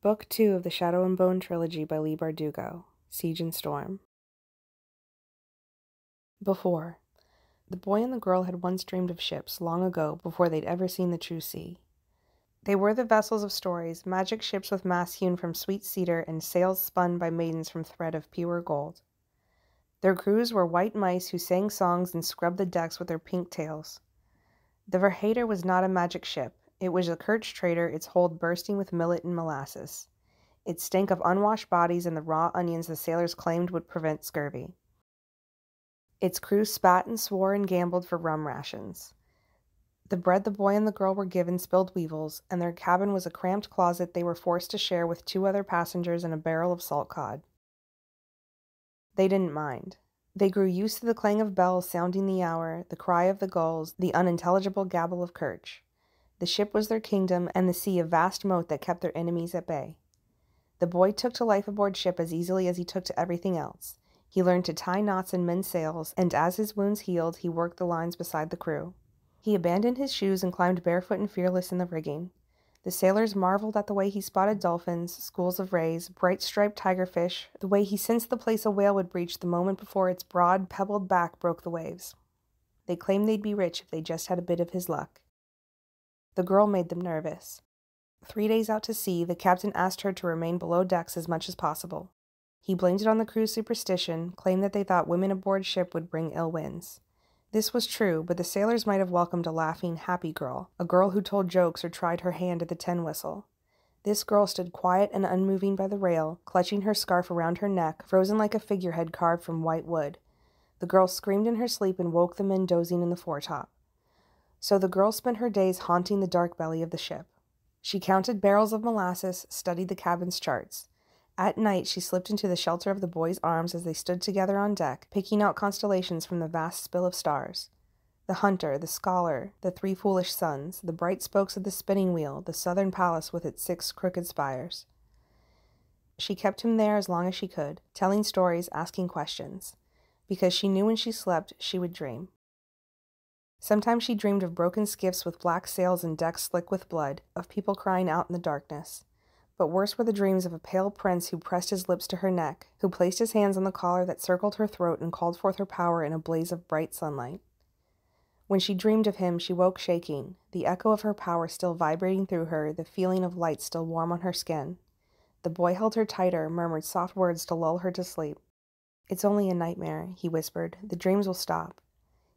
Book 2 of the Shadow and Bone trilogy by Leigh Bardugo, Siege and Storm. Before. The boy and the girl had once dreamed of ships long ago before they'd ever seen the true sea. They were the vessels of stories, magic ships with masts hewn from sweet cedar and sails spun by maidens from thread of pure gold. Their crews were white mice who sang songs and scrubbed the decks with their pink tails. The Verhaast was not a magic ship. It was a Kerch trader, its hold bursting with millet and molasses. It stank of unwashed bodies and the raw onions the sailors claimed would prevent scurvy. Its crew spat and swore and gambled for rum rations. The bread the boy and the girl were given spilled weevils, and their cabin was a cramped closet they were forced to share with two other passengers and a barrel of salt cod. They didn't mind. They grew used to the clang of bells sounding the hour, the cry of the gulls, the unintelligible gabble of Kerch. The ship was their kingdom, and the sea a vast moat that kept their enemies at bay. The boy took to life aboard ship as easily as he took to everything else. He learned to tie knots and mend sails, and as his wounds healed, he worked the lines beside the crew. He abandoned his shoes and climbed barefoot and fearless in the rigging. The sailors marveled at the way he spotted dolphins, schools of rays, bright striped tigerfish, the way he sensed the place a whale would breach the moment before its broad, pebbled back broke the waves. They claimed they'd be rich if they just had a bit of his luck. The girl made them nervous. Three days out to sea, the captain asked her to remain below decks as much as possible. He blamed it on the crew's superstition, claimed that they thought women aboard ship would bring ill winds. This was true, but the sailors might have welcomed a laughing, happy girl, a girl who told jokes or tried her hand at the tin whistle. This girl stood quiet and unmoving by the rail, clutching her scarf around her neck, frozen like a figurehead carved from white wood. The girl screamed in her sleep and woke the men dozing in the foretop. So the girl spent her days haunting the dark belly of the ship. She counted barrels of molasses, studied the cabin's charts. At night, she slipped into the shelter of the boys' arms as they stood together on deck, picking out constellations from the vast spill of stars. The hunter, the scholar, the three foolish sons, the bright spokes of the spinning wheel, the southern palace with its six crooked spires. She kept him there as long as she could, telling stories, asking questions, because she knew when she slept she would dream. Sometimes she dreamed of broken skiffs with black sails and decks slick with blood, of people crying out in the darkness. But worse were the dreams of a pale prince who pressed his lips to her neck, who placed his hands on the collar that circled her throat and called forth her power in a blaze of bright sunlight. When she dreamed of him, she woke shaking, the echo of her power still vibrating through her, the feeling of light still warm on her skin. The boy held her tighter, murmured soft words to lull her to sleep. It's only a nightmare, he whispered. The dreams will stop.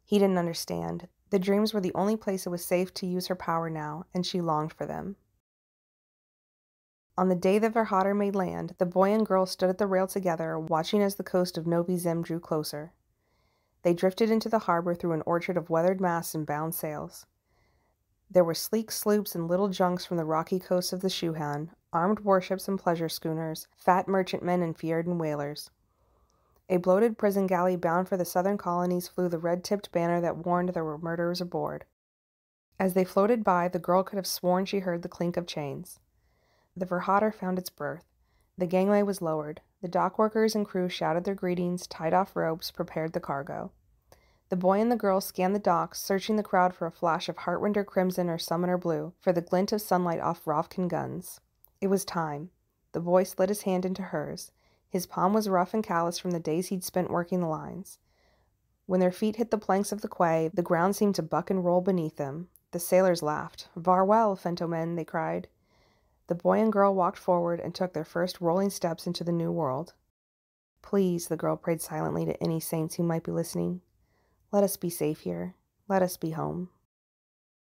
He didn't understand. The dreams were the only place it was safe to use her power now, and she longed for them. On the day that Verhaast made land, the boy and girl stood at the rail together, watching as the coast of Novi Zem drew closer. They drifted into the harbor through an orchard of weathered masts and bound sails. There were sleek sloops and little junks from the rocky coasts of the Shu Han, armed warships and pleasure schooners, fat merchantmen and Fjerdan whalers. A bloated prison galley bound for the southern colonies flew the red tipped banner that warned there were murderers aboard. As they floated by, the girl could have sworn she heard the clink of chains. The Verhaast found its berth. The gangway was lowered. The dock workers and crew shouted their greetings, tied off ropes, prepared the cargo. The boy and the girl scanned the docks, searching the crowd for a flash of Heartrender crimson or Summoner blue, for the glint of sunlight off Ravkan guns. It was time. The boy slid his hand into hers. His palm was rough and calloused from the days he'd spent working the lines. When their feet hit the planks of the quay, the ground seemed to buck and roll beneath them. The sailors laughed. Farewell, Fentomen, they cried. The boy and girl walked forward and took their first rolling steps into the new world. Please, the girl prayed silently to any saints who might be listening, let us be safe here. Let us be home.